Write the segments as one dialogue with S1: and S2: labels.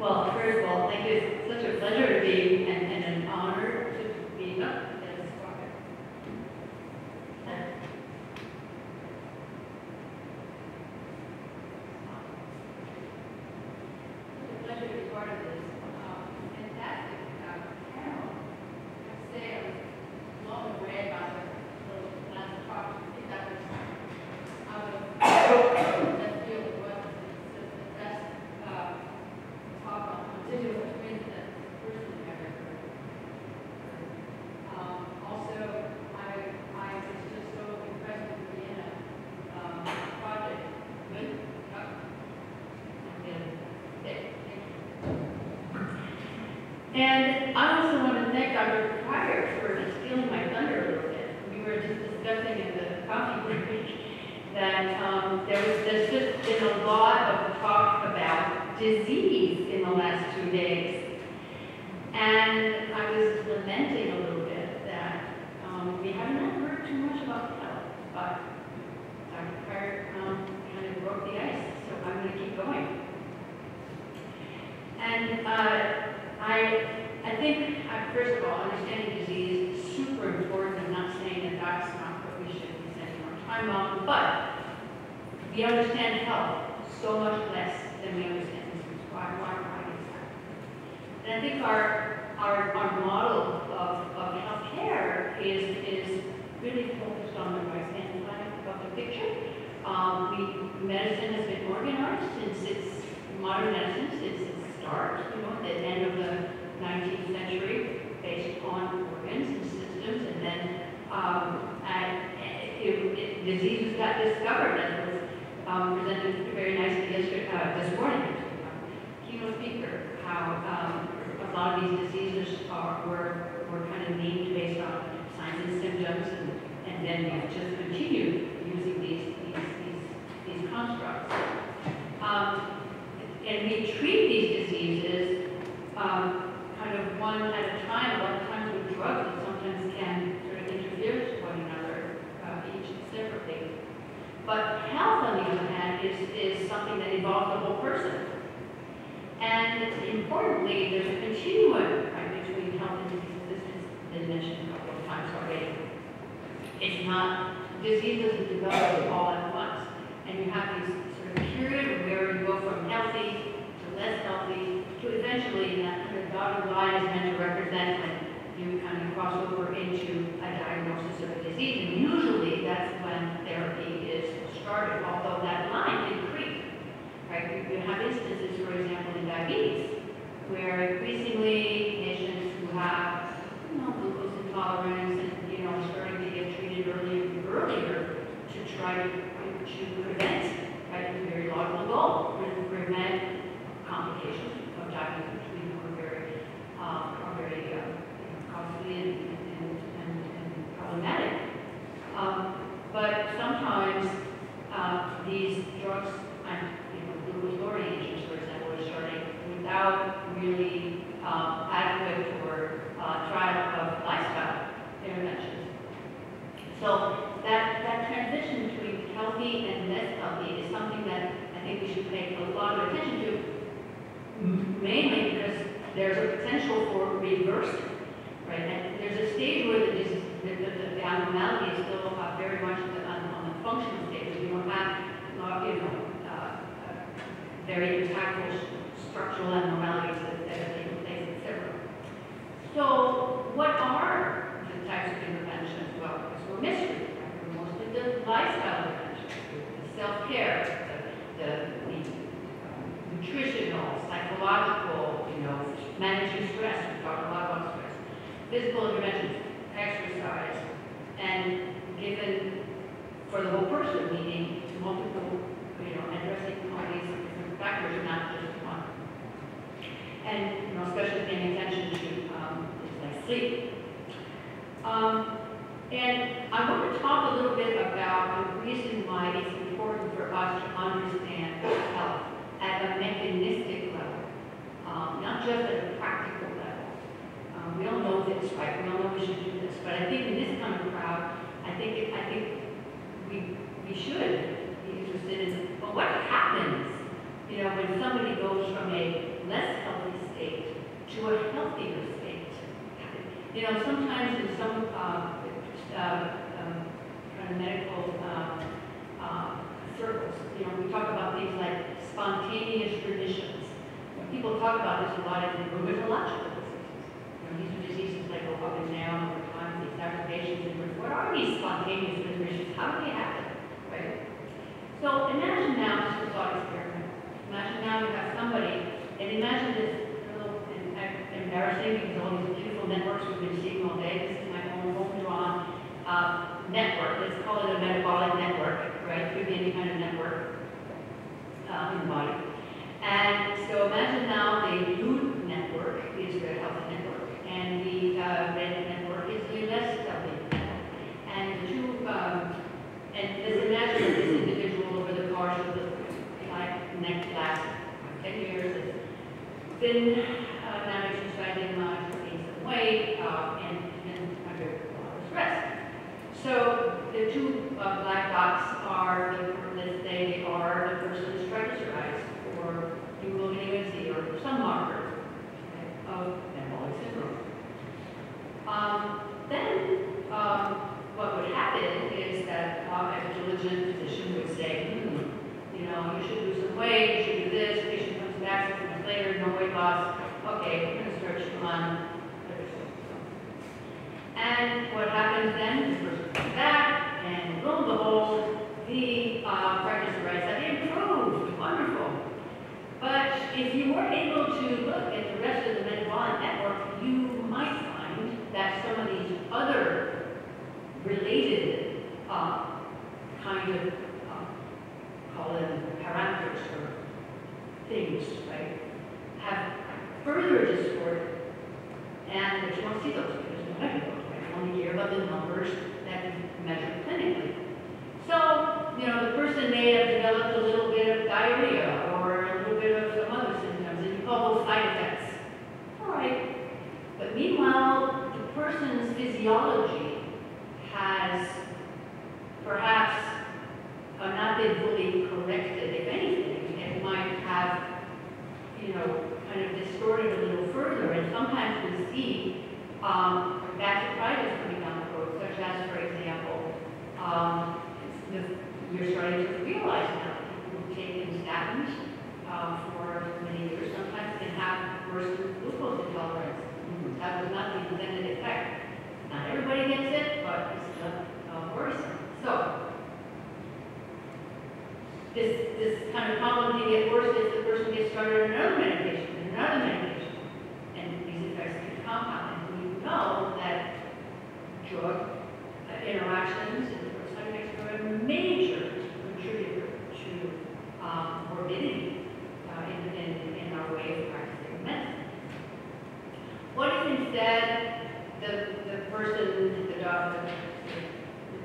S1: Well, first of all, thank you. It's such a pleasure to be and, and an honor to be up as Squire. It's a pleasure to be part of this um, fantastic uh, panel. I have to say, I was blown away by the little last talk. I think that was out of left field as well. It's the the best uh, talk on digital twins that person I've ever heard. Um, Also, I, I was just so impressed with the Vienna um, project. Good. Yep. And, I also want to thank Dr. Pryor for stealing my thunder a little bit. We were just discussing in the coffee break that um, there was, there's just been a lot of talk about disease the last two days. And I was lamenting a little bit that um, we haven't heard too much about health, but Dr. Pryor um, kind of broke the ice, so I'm going to keep going. And uh, I, I think, uh, first of all, understanding disease is super important. I'm not saying that that's not what we should be spending more time on, but we understand health so much less than we understand disease. Why, why, why is that? And I think our, our, our model of, of healthcare is, is really focused on the right-hand side of the picture. Um, we, medicine has been organized since its, modern medicine since its start, you know, at the end of the 19th century, based on organs and systems, and then um, it, it, diseases got discovered, as was um, presented very nicely yesterday, uh, this morning, keynote speaker, how um, lot of these diseases are, were, were kind of named based on signs and symptoms, and, and then we've just continued using these, these, these, these constructs. Um, and we treat these diseases um, kind of one at a time, a lot of times with drugs that sometimes can sort of interfere with one another, uh, each separately. But health, on the other hand, is, is something that involves the whole person. And importantly, there's a continuum right, between health and disease. This has been mentioned a couple of times already. It's not, disease doesn't develop all at once. And you have these sort of period where you go from healthy to less healthy to eventually that kind of dotted line is meant to represent when you kind of cross over into a diagnosis of a disease. And usually that's when therapy is started, although that line can creep. Right? You have instances, for example, in diabetes, where increasingly patients who have you know, glucose intolerance and you know are starting to get treated earlier earlier to try to, prevent, right, a very laudable goal, to prevent complications of diabetes, know are very, um, are very uh, costly and, and, and, and problematic. Um, but sometimes uh, these drugs, and you know, glucose lowering agents, for example, are starting without really um, adequate or uh, trial of lifestyle interventions. So that, that transition between healthy and less healthy is something that I think we should pay a lot of attention to, mainly because there's a potential for reversing, right? And there's a stage where the, dis- the, the, the abnormality is still uh, very much the, on, the functional stage. We don't have, uh, you know, uh, uh, very impactful structural abnormalities that, that are taking place, et cetera. So what are the types of interventions? Well, because we're mystery, right? We're mostly the lifestyle interventions, self-care, the, the, the um, nutritional, psychological, you know, managing stress, we talk a lot about stress, physical interventions, exercise, and given for the whole person, meaning multiple, you know, addressing all these different factors, not just one. And, you know, especially paying attention to um, things like sleep. Um, and I want to talk a little bit about the reason why it's important for us to understand health at a mechanistic level, um, not just at a practical level. Um, we all know this, right? We all know we should do this, but I think in this kind of crowd, I think it, I think we we should be interested in well, what happens you know, when somebody goes from a less healthy state to a healthier state. You know, sometimes in some, uh, Um, um, kind of medical, um, um, circles, you know, we talk about things like spontaneous remissions. People talk about this a lot in rheumatological diseases. You know, these are diseases that go up and down over time, these aggravations, and what are these spontaneous remissions? How do they happen, right? So imagine now, just a thought experiment. Imagine now you have somebody, and imagine this a little embarrassing because all these beautiful networks we've been seeing all day. This is my own home drawn uh, network. Let's call it a metabolic network, right? Could be any kind of network uh, in the body. And so imagine now the blue network is the healthy network, and the uh, red network is the less healthy network. And the two, um, and let's imagine this individual over the course of the like next last ten years has been uh, not exercising much, gained some weight, uh, and been under a lot of stress. The two uh, black dots are the, let's they are the person's triglycerides or hemoglobin A1C or some marker okay, of metabolic syndrome. Um, then um, what would happen is that uh, a diligent physician would say, hmm, you know, you should lose some weight, you should do this, patient comes back six months later, no weight loss, okay, we're gonna start you on and what happens then, this person comes back, and lo and behold, the uh, triglycerides have improved, wonderful. But if you were able to look at the rest of the metabolic network, you might find that some of these other related uh, kind of, uh, call them parameters or things, right, have further distorted. And but you don't see those because no measure those, right? Only hear about the numbers that measure clinically. So, you know, the person may have developed a little bit of diarrhea or a little bit of some other symptoms, and you call those side effects. All right. But meanwhile, the person's physiology has perhaps uh, not been fully corrected. If anything, it might have, you know, kind of distorted a little further. And sometimes we see um, vasculitis coming down the road, such as, for example, um, the, you're starting to realize now that people who've taken statins uh, for many years sometimes can have worse glucose intolerance. That was not the intended effect. Not everybody gets it, but it's just uh, worrisome. So, this, this kind of problem can get worse if the person gets started on another medication, and another medication, and these effects can compound. And we know that drug uh, interactions and side effects are a major contributor to um, morbidity uh, in, in, in our way of practicing medicine. What if instead the, the person, the doctor,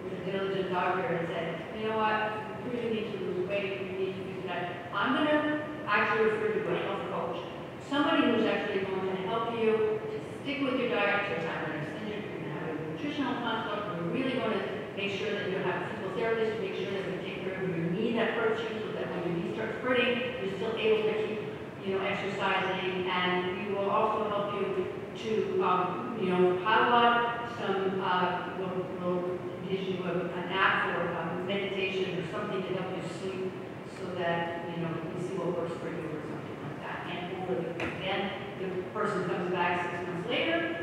S1: the diligent doctor had said, you know what, you really need to lose weight, you need to do that. I'm going to actually refer you to a health coach, somebody who's actually going to help you to stick with your diet, to have an extended, you're going to have a nutritional consult, we're really going to make sure that you have a physical therapist to make sure that we take care of your knee that hurts you, so that when your knee starts hurting, you're still able to keep, you know, exercising, and we will also help you to, um, you know, about some, uh, we'll, we'll issue a- an app for um, meditation or something to help you sleep so that, you know, you see what works for you or something like that. And then the person comes back six months later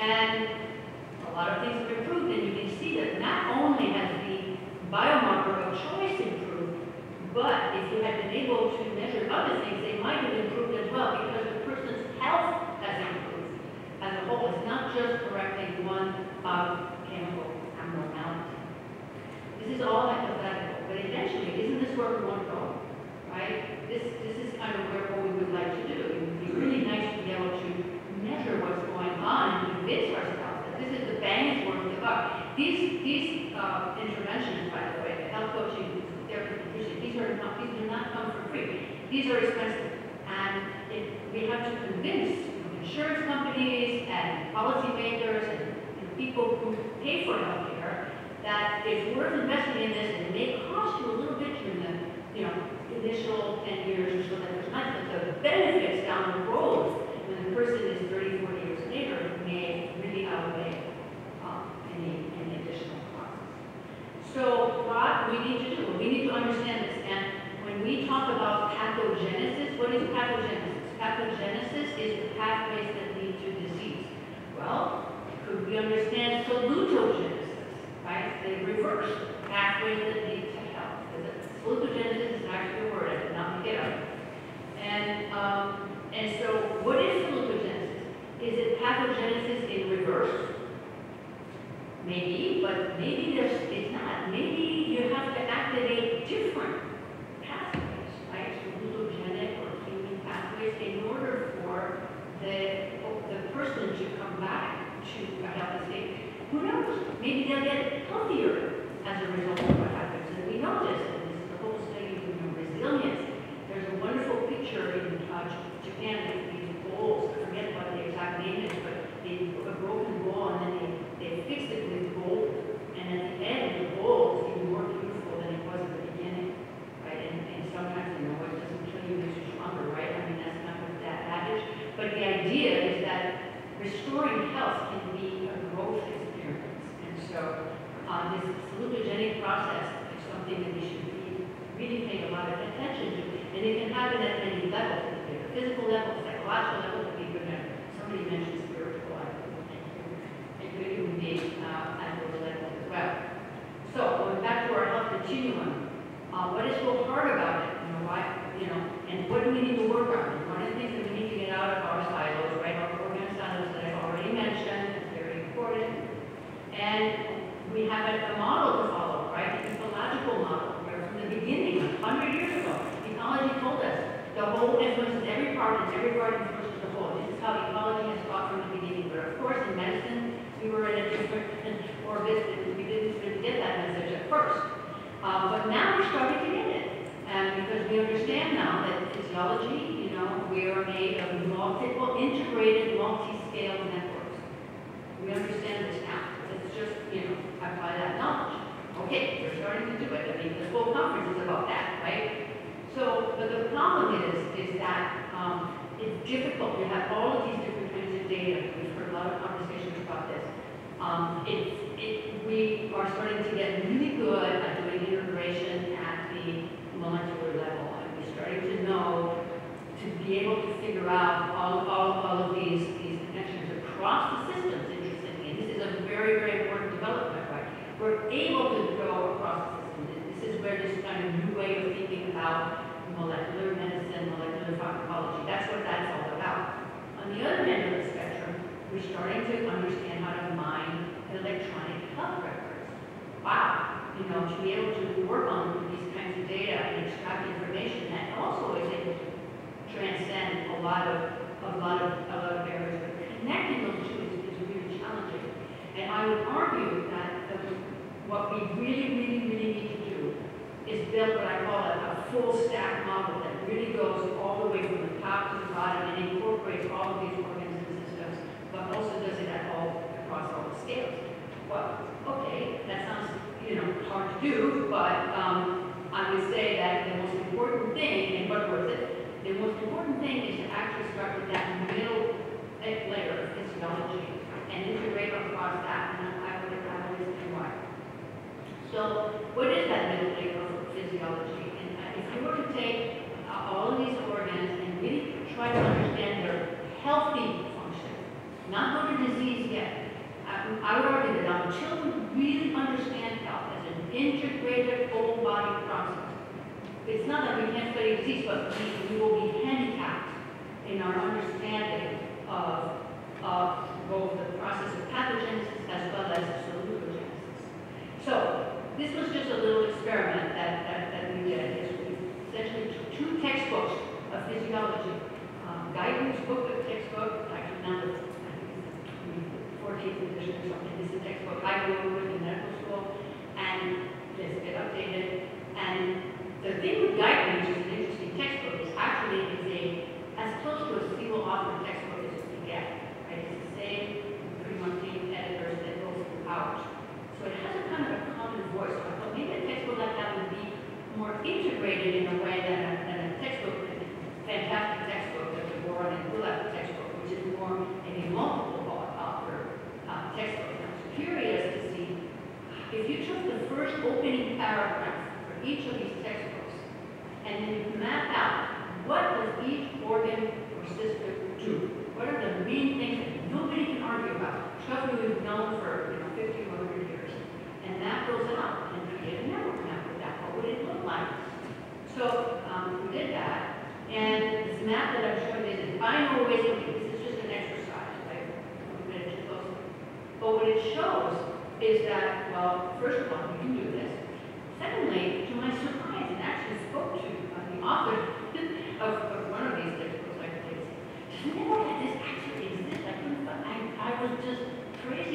S1: and a lot of things have improved and you can see that not only has the biomarker of choice improved, but you had been able to measure other things, they might have improved as well because the person's health has improved as a whole. It's not just correcting one uh, chemical abnormality. This is all hypothetical, but eventually, isn't this where we want to go? Right? This, this is kind of where what we would like to do. It would be really nice to be able to measure what's going on and convince ourselves that this is the bang is worth the buck. These, these uh, interventions, by the way, the health coaching, therapy, these are not. These are expensive. And we have to convince insurance companies and policymakers and, people who pay for healthcare that it's worth investing in this and it may cost you a little bit during the, you know, initial ten years or so that there's not, but the benefits down the road, when the person is 30, 40 years later, may really outweigh um, any, any additional costs. So what we need to do, we need to understand when we talk about pathogenesis, what is pathogenesis? Pathogenesis is the pathways that lead to disease. Well, could we understand salutogenesis, right? The reverse pathways that lead to health. Salutogenesis is actually a word, I did not make it up. And, um, and so what is salutogenesis? Is it pathogenesis in reverse? Maybe, but maybe there's, it's not. Maybe you have to activate different pathways, right? Salutogenic or human pathways in order for the, the person to come back to a healthy state. Who knows? Maybe they'll get healthier as a of what happens. And we know this, this whole study of resilience. There's a wonderful picture in uh, Japan with these bowls. Forget what the exact name is, but they put a broken bowl and then they, they fix it with gold. And at the end, the bowl is more beautiful than it was at the beginning, right? And, sometimes, you know, what doesn't kill you makes you right? I mean, that's not what that adage. But the idea is that restoring health can be a growth experience. And so, uh, this salutogenic process is something that we should be really paying a lot of attention to. And it can happen at many levels. A physical level, psychological level, be good somebody mentioned spiritual, I think. you could even be uh, at those levels as well. So going back to our health continuum, uh, what is so hard about it? You know, why, you know, and what do we need to work on? And one of the things that we need to get out of our silos, right, our program silos that I've already mentioned, is very important. And we have a, a model to follow, right? It's a logical model, where from the beginning, a hundred years ago, ecology told us the whole influences every part and part influences the whole. This is how ecology has taught from the beginning. But of course, in medicine, we were in a different orbit we didn't really get that message at first. Uh, but now we're starting to get it. And because we understand now that physiology, you know, we are made of multiple, integrated, multi-scale networks. We understand this now. It's just, you know, apply that knowledge. Okay, we're starting to do it. I mean, this whole conference is about that, right? So, but the problem is, is that um, it's difficult. We have all of these different kinds of data. We've heard a lot of conversations about this. Um, it, it, we are starting to get really good at doing integration at the molecular level. And we're starting to know, to be able to figure out all, all, all of these, these connections across the systems, interestingly. And this is a very, very important development, right? We're able to go across the systems. And This is where this kind of new way of thinking about molecular medicine, molecular pharmacology, that's what that's all about. On the other end of the spectrum, starting to understand how to mine electronic health records. Wow, you know, to be able to work on these kinds of data and extract information, that also is able to transcend a lot of, a lot of, a lot of areas. But connecting those two is, is really challenging. And I would argue that the, what we really, really, really need to do is build what I call a, a full stack model that really goes all the way from the top to the bottom and incorporates all of these organs also does it at all across all the scales. Well, okay, that sounds, you know, hard to do, but um, I would say that the most important thing, and what was it? The most important thing is to actually start with that middle layer of physiology and integrate across that, and I would, I would explain why. So what is that middle layer of physiology? And if you were to take uh, all of these organs and really try to understand their healthy not go to disease yet, I, I would argue that until we really understand health as an integrated whole body process, it's not that we can't study disease, but we, we will be handicapped in our understanding of, of both the process of pathogenesis as well as salutogenesis. So this was just a little experiment that, that, that we did. We essentially took two textbooks of physiology, um, Guyton's textbook, actually now it's, I think 14th edition or something. This is a textbook I grew up with in medical school, and it's been updated. And the thing with Guyton, which is an interesting textbook, is actually it's a as close to a single author textbook known for you know, 50 or 100 years. And that goes out, and we a network map with that. What would it look like? So um, we did that, and this map that I'm showing is in binary ways of this is just an exercise, right? But what it shows is that, well, first of all, you can do this. Secondly, to my surprise, and actually spoke to uh, the author of, of, one of these digital psychologies.